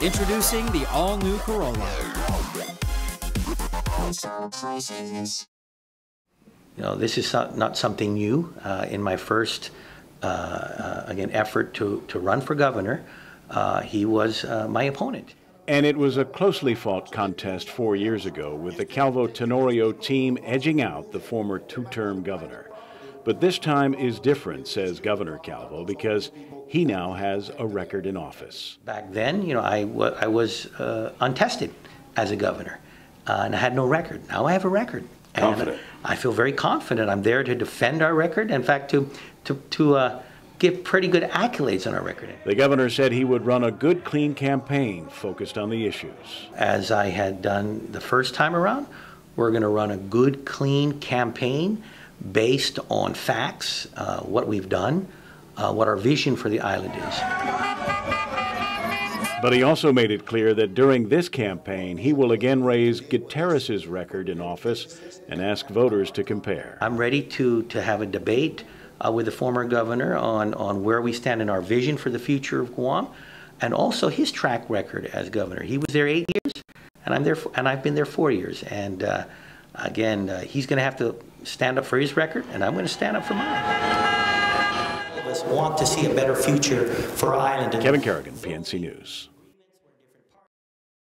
Introducing the all-new Corolla. You know, this is not, something new. Uh, in my first, uh, uh, again, effort to, to run for governor, uh, he was uh, my opponent. And it was a closely fought contest four years ago with the Calvo Tenorio team edging out the former two term governor. But this time is different, says Governor Calvo, because he now has a record in office. Back then, you know, I, I was uh, untested as a governor, uh, and I had no record. Now I have a record. And Confident. I feel very confident. I'm there to defend our record. In fact, to, to, to uh, give pretty good accolades on our record. The governor said he would run a good, clean campaign focused on the issues. As I had done the first time around, we're going to run a good, clean campaign based on facts, uh, what we've done, uh, what our vision for the island is. But he also made it clear that during this campaign, he will again raise Gutierrez's record in office and ask voters to compare. I'm ready to, to have a debate uh, with the former governor on, on where we stand in our vision for the future of Guam and also his track record as governor. He was there eight years, and I'm there, for, and I've been there four years. And uh, again, uh, he's going to have to stand up for his record, and I'm going to stand up for mine want to see a better future for our island. Kevin Kerrigan, PNC News.